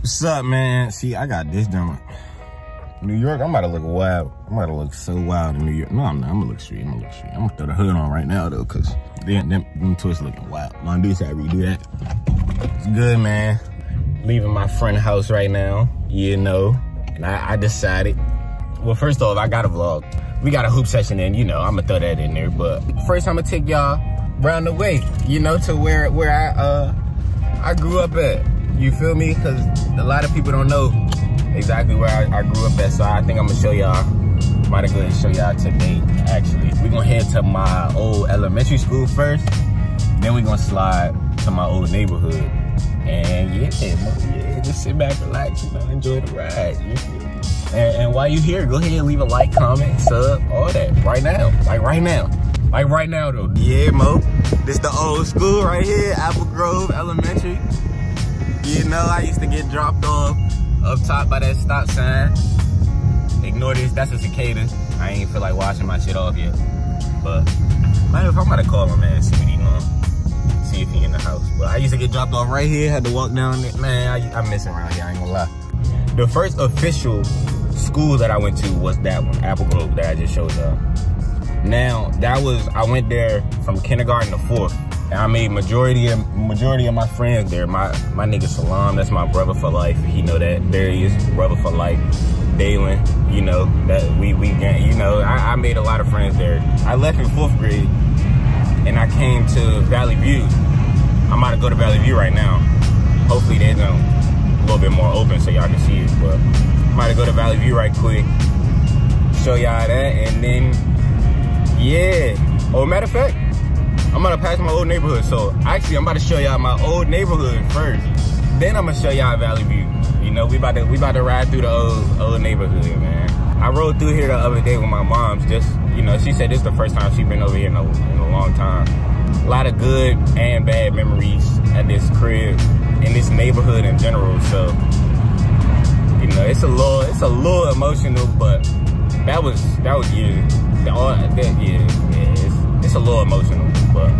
What's up, man? See, I got this done. New York, I'm about to look wild. I'm about to look so wild in New York. No, I'm not. I'm gonna look straight. I'm gonna look straight. I'm gonna throw the hood on right now, though, because them, them, them twists looking wild. My dude said redo that. It's good, man. Leaving my friend house right now, you know, and I, I decided. Well, first off, I got a vlog. We got a hoop session in, you know, I'm gonna throw that in there. But first, I'm gonna take y'all around the way, you know, to where where I uh I grew up at. You feel me? Because a lot of people don't know exactly where I, I grew up at. So I think I'm gonna show y'all. Might as well show y'all today, actually. We're gonna head to my old elementary school first. Then we're gonna slide to my old neighborhood. And yeah, yeah, just sit back, relax, you know, enjoy the ride. And, and while you're here, go ahead and leave a like, comment, sub, all that. Right now. Like right now. Like right now though. Yeah, Mo. This the old school right here, Apple Grove Elementary. You know, I used to get dropped off up top by that stop sign. Ignore this, that's a cicada. I ain't feel like washing my shit off yet. But, man, if I'm gonna call my man, see what he. See if he in the house. But I used to get dropped off right here, had to walk down there. Man, I, I'm missing around here, I ain't gonna lie. The first official school that I went to was that one, Apple Grove, that I just showed y'all. Now, that was, I went there from kindergarten to fourth. I made majority of majority of my friends there. My my nigga Salam, that's my brother for life. He know that. There he is, brother for life. Dalen, you know, that we we you know, I, I made a lot of friends there. I left in fourth grade and I came to Valley View. I'm about to go to Valley View right now. Hopefully they're a little bit more open so y'all can see it. But I'm about to go to Valley View right quick. Show y'all that and then yeah. Oh matter of fact, I'm gonna pass my old neighborhood. So actually, I'm about to show y'all my old neighborhood first. Then I'm gonna show y'all Valley View. You know, we about to we about to ride through the old old neighborhood, man. I rode through here the other day with my mom's. Just you know, she said this is the first time she's been over here in a, in a long time. A lot of good and bad memories at this crib, in this neighborhood in general. So you know, it's a little it's a little emotional, but that was that was years. That yeah, yeah it's, it's a little emotional but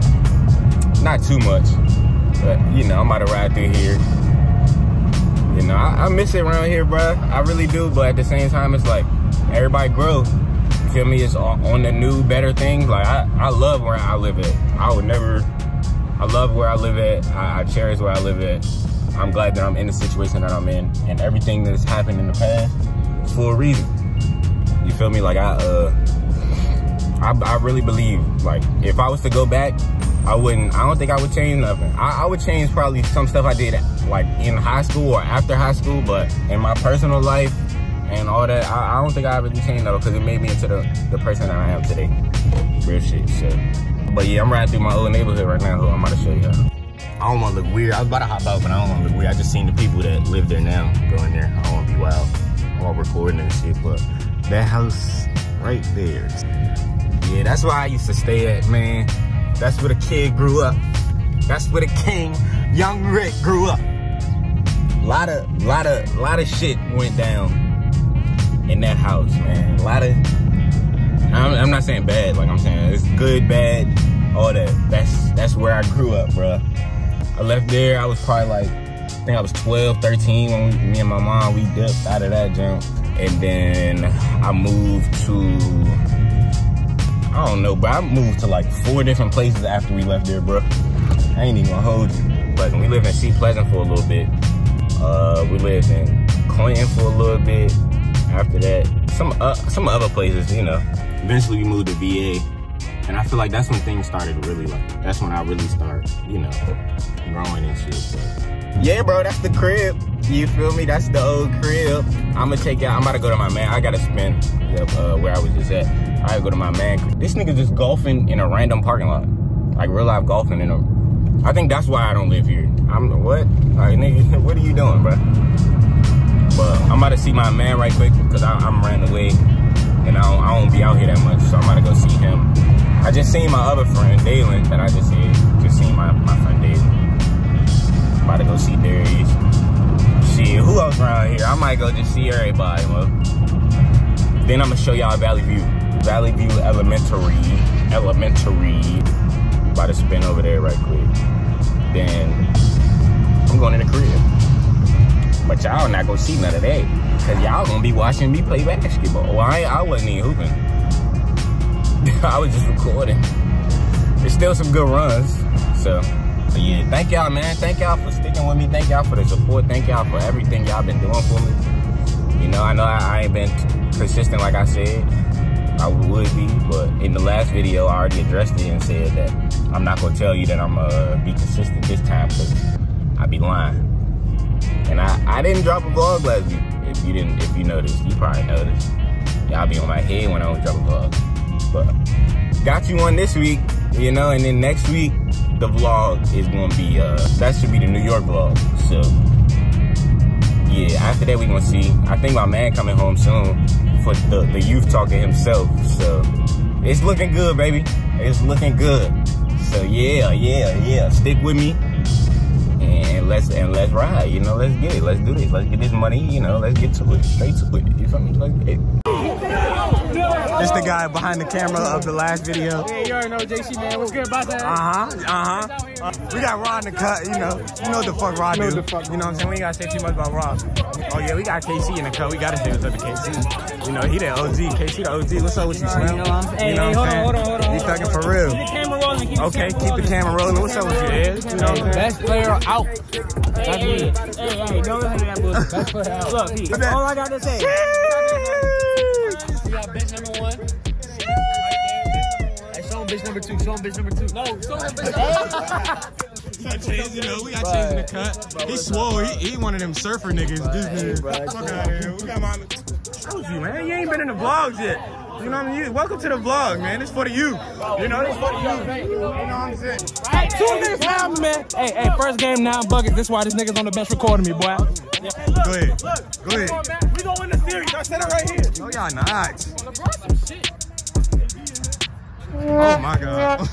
not too much. But you know, I'm about to ride through here. You know, I, I miss it around here, bro. I really do. But at the same time, it's like everybody grow. You feel me? It's on the new, better things. Like I, I love where I live at. I would never. I love where I live at. I, I cherish where I live at. I'm glad that I'm in the situation that I'm in, and everything that's happened in the past for a reason. You feel me? Like I, uh, I, I really believe, like, if I was to go back, I wouldn't, I don't think I would change nothing. I, I, would change probably some stuff I did like in high school or after high school, but in my personal life and all that, I, I don't think I really changed though because it made me into the, the person that I am today. Real shit, shit. But yeah, I'm riding through my old neighborhood right now, so I'm about to show y'all. I don't want to look weird. I was about to hop out, but I don't want to look weird. I just seen the people that live there now going there. I don't want to be wild while recording and shit, but that house right there yeah, that's where I used to stay at, man. That's where the kid grew up. That's where the king, young Rick, grew up. A Lot of, lot of, lot of shit went down in that house, man. A lot of, I'm, I'm not saying bad, like I'm saying it's good, bad, all that. That's that's where I grew up, bro. I left there. I was probably like, I think I was 12, 13 when we, me and my mom we dipped out of that jump, and then I moved to I don't know, but I moved to like four different places after we left there, bro. I ain't even gonna hold you. But we lived in Seat Pleasant for a little bit. Uh, we lived in Clinton for a little bit. After that, some uh, some other places, you know. Eventually, we moved to VA, and I feel like that's when things started really like. That's when I really start, you know, growing and shit. But yeah, bro, that's the crib. You feel me? That's the old crib. I'm gonna take out. I'm about to go to my man. I gotta spin yep, uh, where I was just at. I gotta go to my man. This nigga just golfing in a random parking lot, like real life golfing in a. I think that's why I don't live here. I'm what? Like nigga, what are you doing, bro? But I'm about to see my man right quick because I, am ran away and I don't, I don't be out here that much, so I'm about to go see him. I just seen my other friend Dalen that I just see. Just seen my my friend Dalen. Go see Darius shit, who else around here? I might go just see everybody. Then I'm gonna show y'all Valley View. Valley View Elementary. Elementary. About to spin over there right quick. Then I'm going in the crib. But y'all not gonna see none of that. Cause y'all gonna be watching me play basketball. Well, I, I wasn't even hooping. I was just recording. There's still some good runs. So, yeah, thank y'all, man. Thank y'all for sticking with me. Thank y'all for the support. Thank y'all for everything y'all been doing for me. You know, I know I, I ain't been consistent like I said. I would be, but in the last video, I already addressed it and said that I'm not gonna tell you that I'm gonna be consistent this time because I'd be lying. And I, I didn't drop a vlog last week. If you didn't, if you noticed, you probably noticed. Y'all be on my head when I don't drop a vlog. But got you one this week, you know, and then next week the vlog is gonna be uh that should be the New York vlog. So yeah, after that we gonna see. I think my man coming home soon for the, the youth talking himself. So it's looking good, baby. It's looking good. So yeah, yeah, yeah. Stick with me. And let's and let's ride, you know, let's get it. Let's do this. Let's get this money, you know, let's get to it. Straight to it. You feel me? Get it. This the guy behind the camera of the last video. Hey, you already know JC, man. What's good about that? Uh-huh, uh-huh. Uh, we got Rod in the cut, you know. You know what the fuck Rod do. Know the fuck. You know what I'm saying? We ain't gotta say too much about Rod. Oh yeah, we got KC in the cut. We gotta say what's up to KC. You know, he the OG. KC the OG. What's up with you, Slim? You know what I'm saying? You know Hey, what I'm hold on, saying? hold on, hold on, You hold on. thugging for real. Keep the camera rolling. Keep Okay, the keep the camera rolling. What's up with you, Ed? You know what I'm saying? Best player out. Hey, hey, hey, hey, don't listen to that bullshit. Best player out. Look, he, that? all I got to say. Bitch number one. Hey, show him bitch number two. Show him bitch number two. No, show him bitch you know, we got Chase in the cut. He swole. He, he one of them surfer niggas. This nigga. Fuck out of here. We got my. Told you, man. You ain't been in the vlogs yet. You know what I mean? Welcome to the vlog, man. It's for the youth. You know, it's for the youth. You know what I'm saying? Two niggas now, man. Hey, hey, first game now buckets. This why this nigga's on the bench recording me, boy. Go ahead. Go ahead. We gonna win the series. I said it right here. No, y'all not. Oh my god.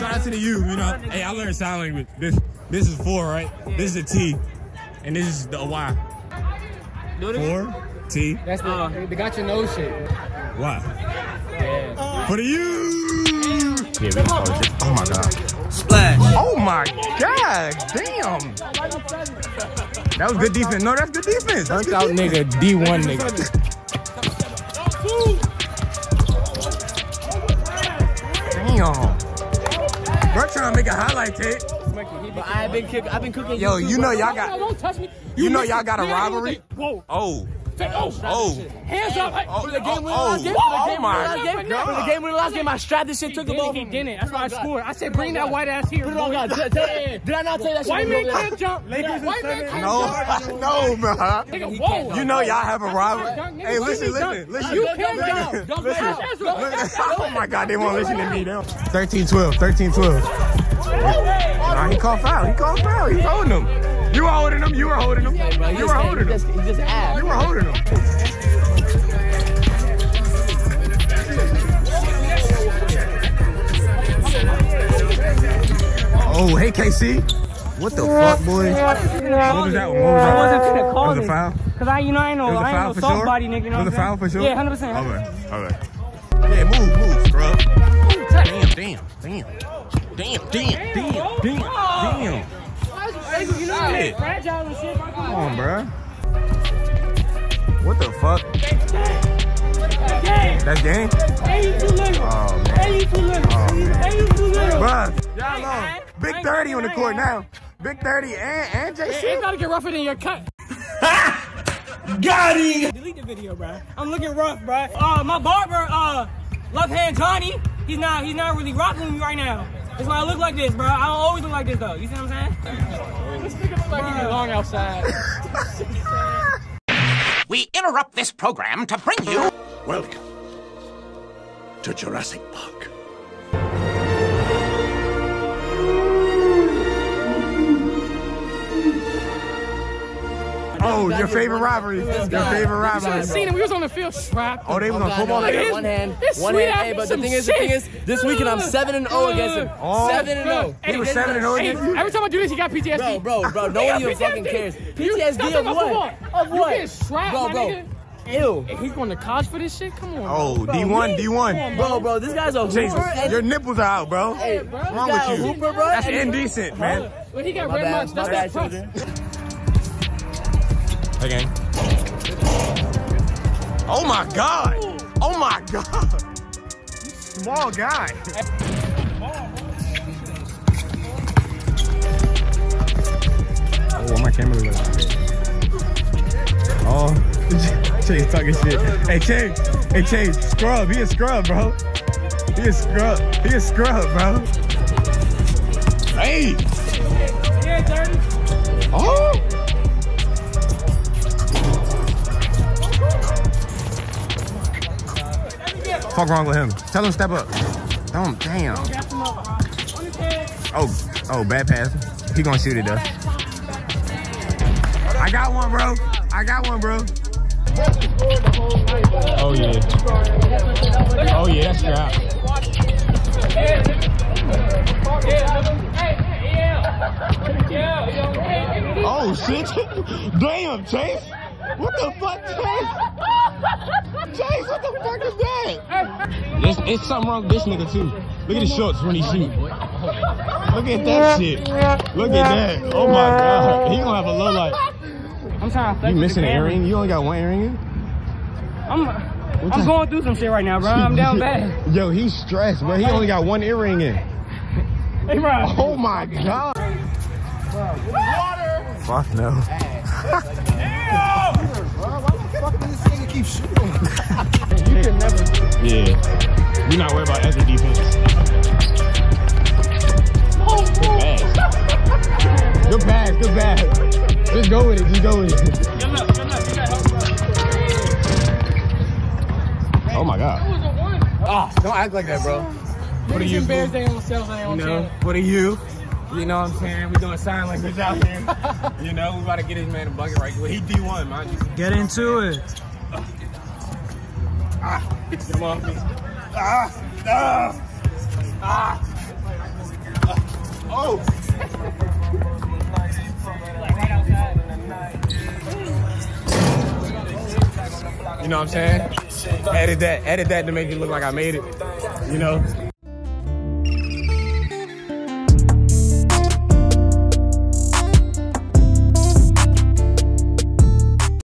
Shout out to the youth, you know. Hey, I learned sign language. This this is four, right? This is a T. And this is the Y. Four T. That's the, uh. they got your nose shit. Y. For the youth! Yeah, we can call it. Oh my god. Splash. Oh my god! Damn! That was good defense. No, that's good defense. That's good out defense. nigga, D1 nigga. Damn. Bro, trying to make a highlight tape. But I've been cooking. I've been cooking. Yo, you know y'all got- Don't touch me. You know y'all got a Yeah, rivalry? Whoa. Oh. Oh. Oh. Hands up. Oh, For the game oh, winning oh, last game. oh, For the game my winning last game. God. For the game winning last game, I strapped this shit, took the ball. He didn't. That's why I scored. I said, bring that white ass here. Put it on God. Did I not tell that shit? White man can't jump. White man can't No, no, man. You know y'all have a rivalry. Hey, listen, listen, listen. You can't dunk. Dunk, Listen. ask Ezra. Listen. Oh my God, they won't listen to me. 13 12, 13 12. Nah, he called foul. He called foul. He's holding him. You were holding him. You were holding him. You were holding him. He just asked. You were holding him. Oh, hey KC. What the fuck, boy? What was that one? What was that? I wasn't finna That call was a foul? Cause I, you know, I ain't It no, was a I ain't no soft sure? body nigga. You know It was a what I'm foul for saying? sure? Yeah, hundred percent. Okay, okay. Yeah, move, move, scrub. Damn, damn, damn. Damn, damn, damn, damn, damn. You know, Shit. fragile and shit. Come on, bruh. What the fuck? Game. That's game? Hey, you too little. Oh, man. Hey, you too little. Oh, man. Hey, you too little. Bruh, y'all know. Big 30 on the court now. Big 30 and, and It's JC. about to get rougher than your cut. Got him! Delete the video, bro. I'm looking rough, bro. Uh, my barber, uh, left hand Johnny, he's not, he's not really rocking with me right now. That's why I look like this, bro. I don't always look like this though. You see what I'm saying? This nigga look like he get long outside. We interrupt this program to bring you Welcome to Jurassic Park. Your favorite rivalry. Your favorite I rivalry. seen him. We was on the field strapped. Oh, they was oh, on football like this? one hand, one hand. Hey, but the thing is, the thing is, this weekend I'm seven and zero against him. Oh. Seven and oh. zero. He was 7 and 0 against you? every time I do this, he got PTSD. Bro, bro, bro. No one even fucking cares. PTSD of what? about Of You what? getting strapped, Bro, bro. nigga. Ew. He's going to college for this shit? Come on. Oh, bro. D1, D1. Bro, bro, this guy's a hooper. Jesus, your nipples are out, bro. Hey, What's wrong with you? hooper, bro. That's and- indecent, man. When he got My red bad, marks, my that's bad, that press. Hey, gang. Oh my God. Oh my God. Small guy. Oh, my camera look Oh, Chase talking shit. Hey, Chase. Hey, Chase. Scrub. He a scrub, bro. He a scrub. He a scrub, bro. Hey. Yeah, dirty. Oh. Fuck wrong with him. Tell him step up. Tell him, damn. Oh, oh, bad pass. He gonna shoot it though. I got one, bro. I got one, bro. Oh yeah. Oh yeah, that's strap. Oh shit! Damn, Chase! What the fuck, Chase? Chase, what the fuck is that? It's, it's something wrong with this nigga too. Look at his shorts when he shoot. Look at that shit. Look at that. Oh my god. He gonna have a low light. I'm trying to flex You with missing an earring? You only got one earring in? I'm, I'm going through some shit right now, bro. I'm down bad. Yo, he's stressed, but he only got one earring in. Hey, bro. Oh my god. Water! Fuck no. Yeah. You're not worried about Ezra defense. Good pass. Good pass, good pass. Just go with it, just go with it. Oh my god. Oh, don't act like that, bro. What are you? Bears Day on themselves, they on know, know. what are you? You know what I'm saying? We doing sign language out here. you know, we about to get this man a bucket right quick. He D1, mind you. Get into it. Come on. Ah, ah, ah. Oh. You know what I'm saying? Edit that, edit that to make it look like I made it. You know?